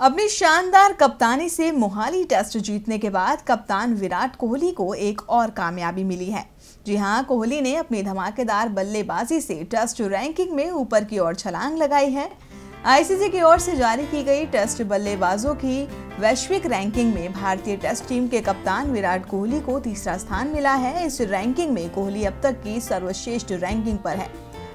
अपनी शानदार कप्तानी से मोहाली टेस्ट जीतने के बाद कप्तान विराट कोहली को एक और कामयाबी मिली है। जी हाँ, कोहली ने अपनी धमाकेदार बल्लेबाजी से टेस्ट रैंकिंग में ऊपर की ओर छलांग लगाई है। आईसीसी की ओर से जारी की गई टेस्ट बल्लेबाजों की वैश्विक रैंकिंग में भारतीय टेस्ट टीम के कप्तान विराट कोहली को तीसरा स्थान मिला है। इस रैंकिंग में कोहली अब तक की सर्वश्रेष्ठ रैंकिंग पर है।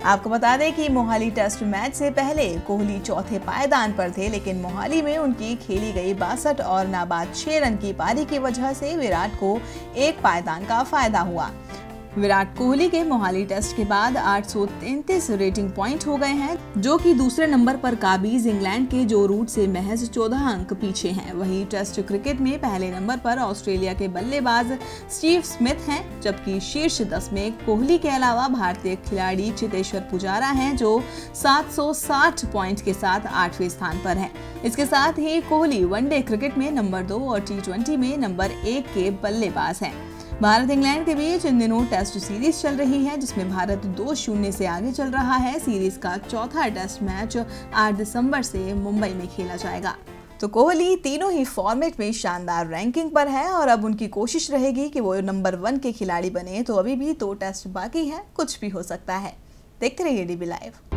आपको बता दें कि मोहाली टेस्ट मैच से पहले कोहली चौथे पायदान पर थे, लेकिन मोहाली में उनकी खेली गई बासठ और नाबाद छह रन की पारी की वजह से विराट को एक पायदान का फ़ायदा हुआ। विराट कोहली के मोहाली टेस्ट के बाद 833 रेटिंग पॉइंट हो गए हैं, जो कि दूसरे नंबर पर काबीज इंग्लैंड के जो रूट से महज 14 अंक पीछे हैं। वहीं टेस्ट क्रिकेट में पहले नंबर पर ऑस्ट्रेलिया के बल्लेबाज स्टीव स्मिथ हैं, जबकि शीर्ष दस में कोहली के अलावा भारतीय खिलाड़ी चितेश्वर पुजारा हैं, जो 760 पॉइंट के साथ आठवें स्थान पर हैं। इसके साथ ही कोहली वनडे क्रिकेट में नंबर दो और टी में नंबर एक के बल्लेबाज हैं। भारत इंग्लैंड के बीच इन दिनों टेस्ट सीरीज़ चल रही है, जिसमें भारत दो शून्य से आगे चल रहा है। सीरीज़ का चौथा टेस्ट मैच 8 दिसंबर से मुंबई में खेला जाएगा। तो कोहली तीनों ही फॉर्मेट में शानदार रैंकिंग पर है और अब उनकी कोशिश रहेगी कि वो नंबर वन के खिलाड़ी बने। तो अभी भी दो तो टेस्ट बाकी है, कुछ भी हो सकता है। देखते रहिए डीबी लाइव।